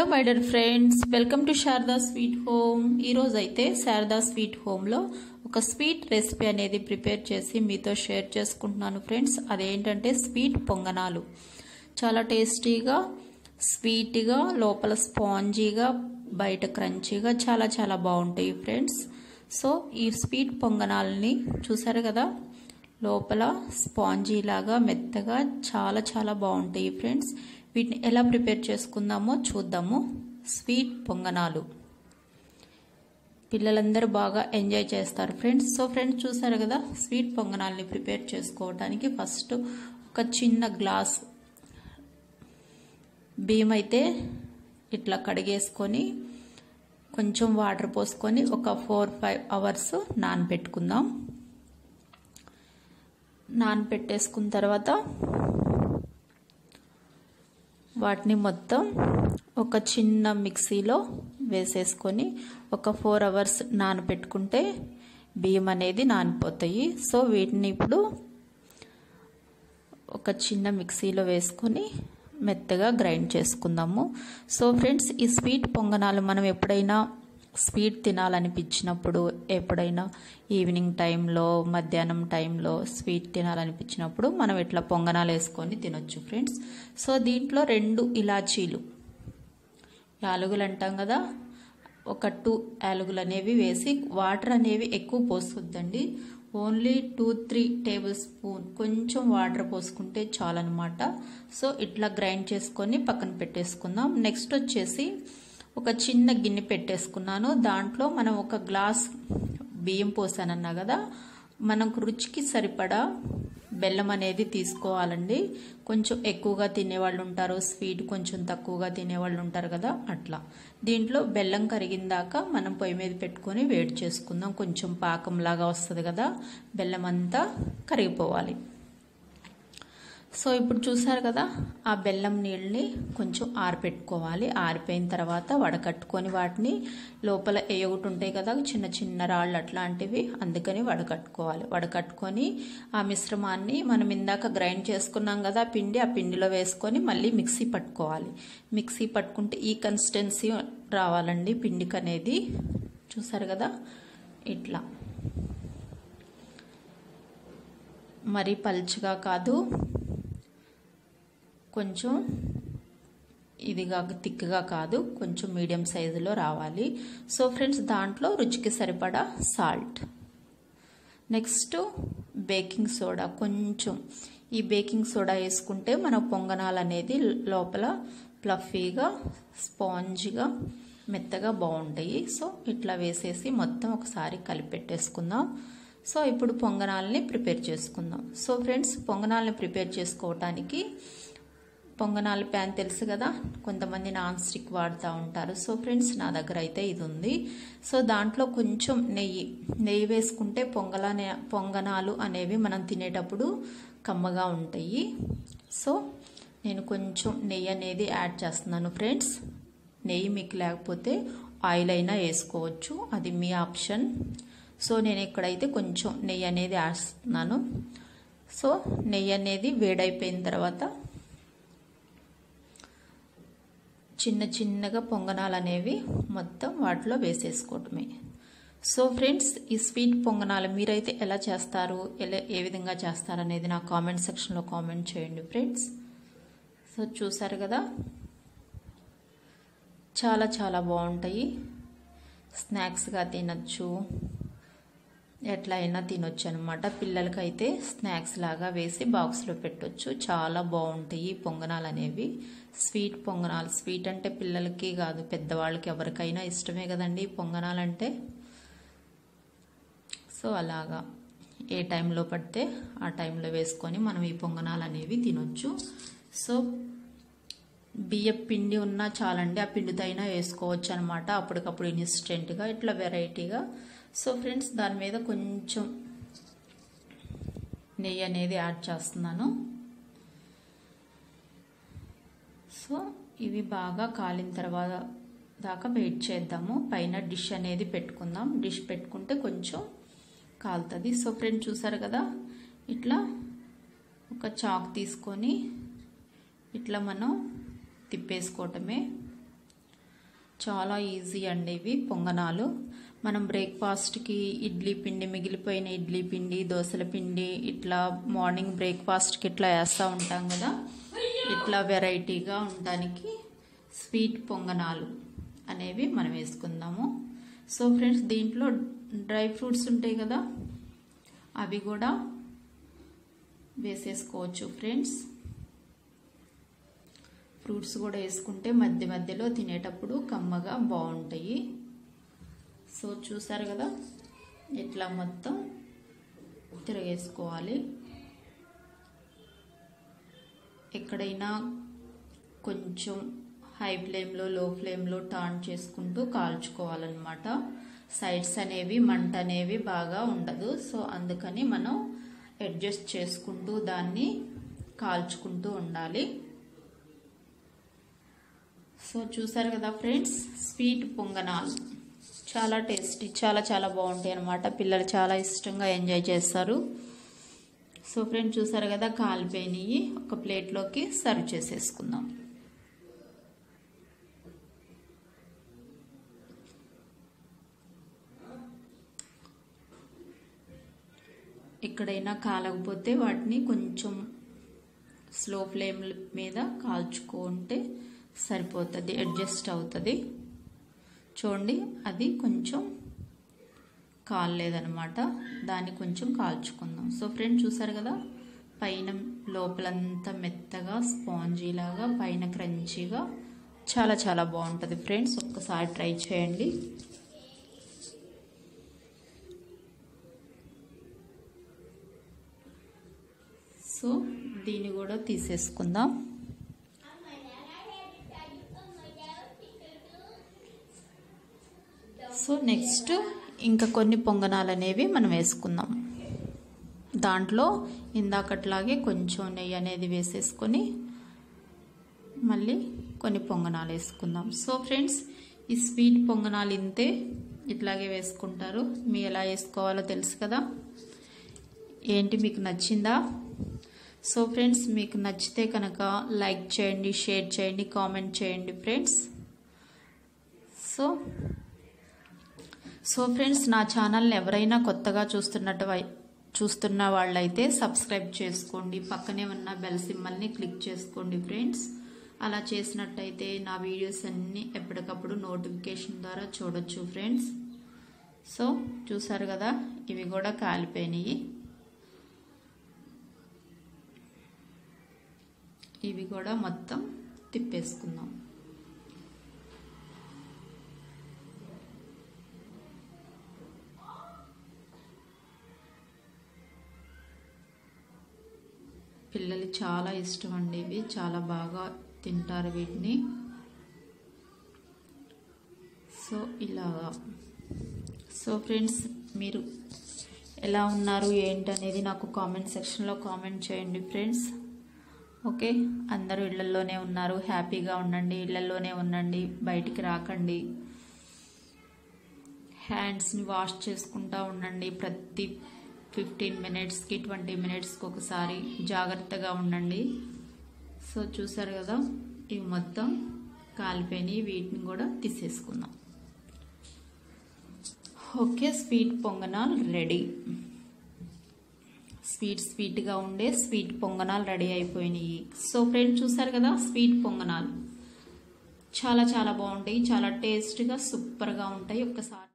Hello my dear friends. Welcome to Sharada sweet home. ఈరోజు అయితే Sharada sweet హోమ్లో ఒక స్వీట్ రెసిపీ అనేది ప్రిపేర్ చేసి మీతో షేర్ చేసుకుంటున్నాను ఫ్రెండ్స్. అదేంటంటే స్వీట్ పొంగనాలు. చాలా టేస్టీగా స్వీట్గా లోపల స్పాంజీగా బయట క్రంచీగా చాలా చాలా బాగుంటాయి ఫ్రెండ్స్. సో ఈ స్వీట్ పొంగనాలని చూసారు కదా? లోపల స్పాంజీ లాగా మెత్తగా చాలా చాలా బాగుంటాయి ఫ్రెండ్స్. వీటిని ఎలా ప్రిపేర్ చేసుకుందామో చూద్దాము. స్వీట్ పొంగనాలు. పిల్లలందరూ బాగా ఎంజాయ్ చేస్తారు ఫ్రెండ్స్. సో ఫ్రెండ్స్ చూసారు కదా స్వీట్ పొంగనాల్ని ప్రిపేర్ చేసుకోవడానికి ఫస్ట్ ఒక చిన్న గ్లాస్ బియ్యం అయితే ఇట్లా కడిగేసుకొని కొంచెం వాటర్ పోసుకొని ఒక ఫోర్ ఫైవ్ అవర్స్ నానబెట్టుకుందాం నానబెట్టేసుకున్న తర్వాత వాటిని మొత్తం ఒక చిన్న మిక్సీలో వేసేసుకొని ఒక ఫోర్ అవర్స్ నానబెట్టుకుంటే బియ్యం అనేది నానిపోతాయి. సో వీటిని ఇప్పుడు ఒక చిన్న మిక్సీలో వేసుకొని మెత్తగా గ్రైండ్ చేసుకుందాము. సో ఫ్రెండ్స్ ఈ స్వీట్ పొంగనాలు మనం ఎప్పుడైనా స్వీట్ తినాలనిపించినప్పుడు ఎప్పుడైనా ఈవినింగ్ టైంలో మధ్యాహ్నం టైంలో స్వీట్ తినాలనిపించినప్పుడు మనం ఇట్లా పొంగనాలు వేసుకొని తినొచ్చు ఫ్రెండ్స్. సో దీంట్లో రెండు ఇలాచీలు. యాలుగులు అంటాం కదా ఒక టూ యాలుగులు అనేవి వేసి వాటర్ అనేవి ఎక్కువ పోస్తుందండి only two three tablespoon కొంచెం వాటర్ పోసుకుంటే చాలన్నమాట. సో ఇట్లా గ్రైండ్ చేసుకొని పక్కన పెట్టేసుకుందాం. నెక్స్ట్ వచ్చేసి ఒక చిన్న గిన్నె పెట్టేసుకున్నాను. దాంట్లో మనం ఒక గ్లాస్ బియ్యం పోసానన్నా కదా మనకు రుచికి సరిపడా బెల్లం అనేది తీసుకోవాలండి. కొంచెం ఎక్కువగా తినేవాళ్ళు ఉంటారు స్వీట్ కొంచెం తక్కువగా తినేవాళ్ళు ఉంటారు కదా అట్లా. దీంట్లో బెల్లం కరిగిందాక మనం పొయ్యి మీద పెట్టుకొని వేడి చేసుకుందాం. కొంచెం పాకంలాగా వస్తుంది కదా బెల్లం అంతా కరిగిపోవాలి. సో ఇప్పుడు చూసారు కదా ఆ బెల్లం నీళ్ళని కొంచెం ఆరిపెట్టుకోవాలి. ఆరిపోయిన తర్వాత వడకట్టుకొని వాటిని లోపల ఒకటి ఉంటాయి కదా చిన్న చిన్న రాళ్ళు అట్లాంటివి అందుకని వడకట్టుకోవాలి. వడకట్టుకొని ఆ మిశ్రమాన్ని మనం ఇందాక గ్రైండ్ చేసుకున్నాం కదా పిండి ఆ పిండిలో వేసుకొని మళ్ళీ మిక్సీ పట్టుకోవాలి. మిక్సీ పట్టుకుంటే ఈ కన్సిస్టెన్సీ రావాలండి పిండికి అనేది చూసారు కదా ఇట్లా. మరి పల్చగా కాదు కొంచెం ఇదిగా థిక్గా కాదు కొంచెం మీడియం సైజులో రావాలి. సో ఫ్రెండ్స్ దాంట్లో రుచికి సరిపడా సాల్ట్. Next baking soda. కొంచెం ఈ బేకింగ్ సోడా వేసుకుంటే మన పొంగనాలు అనేది లోపల ప్లఫీగా స్పాంజ్గా మెత్తగా బాగుంటాయి. సో ఇట్లా వేసేసి మొత్తం ఒకసారి కలిపెట్టేసుకుందాం. సో ఇప్పుడు పొంగనాలని ప్రిపేర్ చేసుకుందాం. సో ఫ్రెండ్స్ పొంగనాలని ప్రిపేర్ చేసుకోవటానికి పొంగనాల ప్యాన్ తెలుసు కదా? కొంతమంది నాన్ స్టిక్ వాడుతూ ఉంటారు. సో ఫ్రెండ్స్ నా దగ్గర అయితే ఇది ఉంది సో దాంట్లో కొంచెం నెయ్యి నెయ్యి వేసుకుంటే పొంగల పొంగనాలు అనేవి మనం తినేటప్పుడు కమ్మగా ఉంటాయి. సో నేను కొంచెం నెయ్యి అనేది యాడ్ చేస్తున్నాను ఫ్రెండ్స్. నెయ్యి మీకు లేకపోతే ఆయిల్ అయినా వేసుకోవచ్చు. అది మీ ఆప్షన్. సో నేను ఇక్కడైతే కొంచెం నెయ్యి అనేది వేస్తున్నాను సో నెయ్యి అనేది వేడైపోయిన తర్వాత చిన్న చిన్నగా పొంగనాలు అనేవి మొత్తం వాటిలో వేసేసుకోవటమే. సో ఫ్రెండ్స్ ఈ స్వీట్ పొంగనాలు మీరైతే ఎలా చేస్తారు? ఎలా ఏ విధంగా చేస్తారు అనేది నా కామెంట్ సెక్షన్లో కామెంట్ చేయండి ఫ్రెండ్స్. సో చూసారు కదా? చాలా చాలా బాగుంటాయి. స్నాక్స్గా తినచ్చు. ఎట్లా అయినా తినొచ్చు అనమాట పిల్లలకైతే స్నాక్స్ లాగా వేసి బాక్స్లో పెట్టొచ్చు. చాలా బాగుంటాయి పొంగనాలు అనేవి స్వీట్ పొంగనాలు స్వీట్ అంటే పిల్లలకి కాదు పెద్దవాళ్ళకి ఎవరికైనా ఇష్టమే కదండి పొంగనాలు అంటే సో అలాగా. ఏ టైంలో పడితే ఆ టైంలో వేసుకొని మనం ఈ పొంగనాలు అనేవి తినొచ్చు. సో బియ్య పిండి ఉన్నా చాలండి ఆ పిండితో అయినా వేసుకోవచ్చు అనమాట అప్పటికప్పుడు ఇన్స్టెంట్గా ఇట్లా వెరైటీగా సో ఫ్రెండ్స్ దాని మీద కొంచెం నెయ్యి అనేది యాడ్ చేస్తున్నాను. సో ఇవి బాగా కాలిన తర్వాత దాకా వెయిట్ చేద్దాము. పైన డిష్ అనేది పెట్టుకుందాం. డిష్ పెట్టుకుంటే కొంచెం కాలుతుంది. సో ఫ్రెండ్ చూసారు కదా? ఇట్లా ఒక చాక్ తీసుకొని ఇట్లా మనం తిప్పేసుకోవటమే. చాలా ఈజీ అండి ఇవి పొంగనాలు. మనం బ్రేక్ఫాస్ట్కి ఇడ్లీ పిండి మిగిలిపోయిన ఇడ్లీ పిండి దోశల పిండి ఇట్లా మార్నింగ్ బ్రేక్ఫాస్ట్కి ఇట్లా వేస్తూ ఉంటాం కదా. ఇట్లా వెరైటీగా ఉండడానికి స్వీట్ పొంగనాలు అనేవి మనం వేసుకుందాము. సో ఫ్రెండ్స్ దీంట్లో డ్రై ఫ్రూట్స్ ఉంటాయి కదా అవి కూడా వేసేసుకోవచ్చు ఫ్రెండ్స్. ఫ్రూట్స్ కూడా వేసుకుంటే మధ్య మధ్యలో తినేటప్పుడు కమ్మగా బాగుంటాయి. సో చూసారు కదా? ఇట్లా మొత్తం తిరగేసుకోవాలి. ఎక్కడైనా కొంచెం హై ఫ్లేమ్లో లో ఫ్లేమ్లో టర్న్ చేసుకుంటూ కాల్చుకోవాలన్నమాట. సైడ్స్ అనేవి మంట అనేవి బాగా ఉండదు. సో అందుకని మనం అడ్జస్ట్ చేసుకుంటూ దాన్ని కాల్చుకుంటూ ఉండాలి. సో చూసారు కదా ఫ్రెండ్స్? స్వీట్ పొంగనాలు. చాలా టేస్టీ చాలా చాలా బాగుంటాయి అనమాట పిల్లలు చాలా ఇష్టంగా ఎంజాయ్ చేస్తారు. సో ఫ్రెండ్స్ చూసారు కదా కాలిపోయినవి ఒక ప్లేట్లోకి సర్వ్ చేసేసుకుందాం. ఎక్కడైనా కాలకపోతే వాటిని కొంచెం స్లో ఫ్లేమ్ మీద కాల్చుకుంటే సరిపోతుంది అడ్జస్ట్ అవుతుంది. చూడండి అది కొంచెం కాలేదనమాట దాన్ని కొంచెం కాల్చుకుందాం. సో ఫ్రెండ్ చూసారు కదా పైన లోపలంతా మెత్తగా స్పాంజీ లాగా పైన క్రంచీగా చాలా చాలా బాగుంటుంది ఫ్రెండ్స్. ఒక్కసారి ట్రై చేయండి. సో దీన్ని కూడా తీసేసుకుందాం. సో నెక్స్ట్ ఇంకా కొన్ని పొంగనాలు అనేవి మనం వేసుకుందాం. దాంట్లో ఇందాకట్లాగే కొంచెం నెయ్యి అనేది వేసేసుకొని మళ్ళీ కొన్ని పొంగనాలు వేసుకుందాం. సో ఫ్రెండ్స్ ఈ స్వీట్ పొంగనాలు ఇంతే ఇట్లాగే వేసుకుంటారు. మీ ఎలా వేసుకోవాలో తెలుసు కదా? ఏంటి మీకు నచ్చిందా? సో ఫ్రెండ్స్ మీకు నచ్చితే కనుక లైక్ చేయండి షేర్ చేయండి కామెంట్ చేయండి ఫ్రెండ్స్ సో సో ఫ్రెండ్స్ నా ఛానల్ని ఎవరైనా కొత్తగా చూస్తున్నట్టు చూస్తున్న వాళ్ళైతే సబ్స్క్రైబ్ చేసుకోండి. పక్కనే ఉన్న బెల్ సిమ్మల్ని క్లిక్ చేసుకోండి ఫ్రెండ్స్. అలా చేసినట్టయితే నా వీడియోస్ అన్నీ ఎప్పటికప్పుడు నోటిఫికేషన్ ద్వారా చూడొచ్చు ఫ్రెండ్స్. సో చూసారు కదా ఇవి కూడా కాలిపోయినాయి. ఇవి కూడా మొత్తం తిప్పేసుకుందాం. చాలా ఇష్టం అండి ఇవి. చాలా బాగా తింటారు వీటిని. సో ఇలాగా సో ఫ్రెండ్స్ మీరు ఎలా ఉన్నారు ఏంటనేది నాకు కామెంట్ సెక్షన్లో కామెంట్ చేయండి ఫ్రెండ్స్. ఓకే? అందరూ ఇళ్ళలోనే ఉన్నారు. హ్యాపీగా ఉండండి ఇళ్ళలోనే ఉండండి బయటికి రాకండి. హ్యాండ్స్ని వాష్ చేసుకుంటూ ఉండండి ప్రతి ఫిఫ్టీన్ మినిట్స్కి ట్వంటీ మినిట్స్కి ఒకసారి జాగ్రత్తగా ఉండండి. సో చూసారు కదా ఇవి మొత్తం కాలిపోయినాయి. వీటిని కూడా తీసేసుకుందాం. ఓకే స్వీట్ పొంగనాలు రెడీ. స్వీట్ స్వీట్గా ఉండే స్వీట్ పొంగనాలు రెడీ అయిపోయినాయి. సో ఫ్రెండ్స్ చూసారు కదా స్వీట్ పొంగనాలు. చాలా చాలా బాగుంటాయి. చాలా టేస్ట్గా సూపర్గా ఉంటాయి. ఒక్కసారి